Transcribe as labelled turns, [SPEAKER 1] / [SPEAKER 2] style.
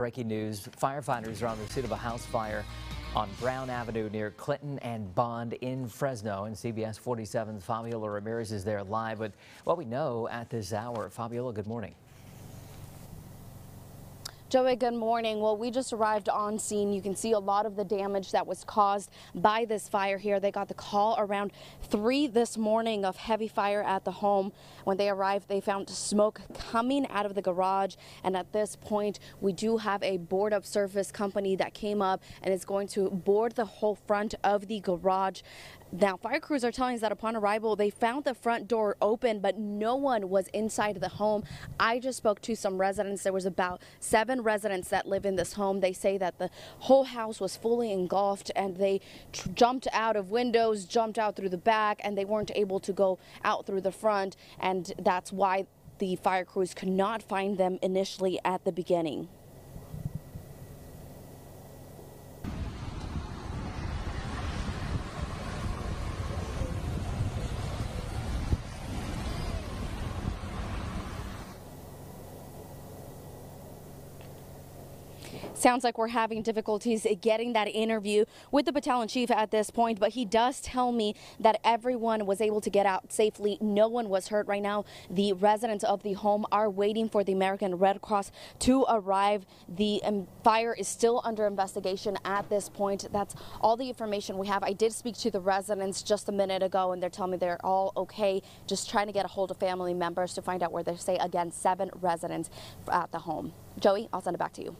[SPEAKER 1] Breaking news, firefighters are on the scene of a house fire on Brown Avenue near Clinton and Bond in Fresno. And CBS 47's Fabiola Ramirez is there live with what we know at this hour. Fabiola, good morning.
[SPEAKER 2] Joey, good morning. Well, we just arrived on scene. You can see a lot of the damage that was caused by this fire here. They got the call around 3 this morning of heavy fire at the home. When they arrived, they found smoke coming out of the garage. And at this point, we do have a board up surface company that came up and is going to board the whole front of the garage. Now, fire crews are telling us that upon arrival, they found the front door open, but no one was inside the home. I just spoke to some residents. There was about seven residents that live in this home. They say that the whole house was fully engulfed and they jumped out of windows, jumped out through the back, and they weren't able to go out through the front. And that's why the fire crews could not find them initially at the beginning. Sounds like we're having difficulties getting that interview with the battalion chief at this point, but he does tell me that everyone was able to get out safely. No one was hurt right now. The residents of the home are waiting for the American Red Cross to arrive. The um, fire is still under investigation at this point. That's all the information we have. I did speak to the residents just a minute ago, and they're telling me they're all okay, just trying to get a hold of family members to find out where they say again seven residents at the home. Joey, I'll send it back to you.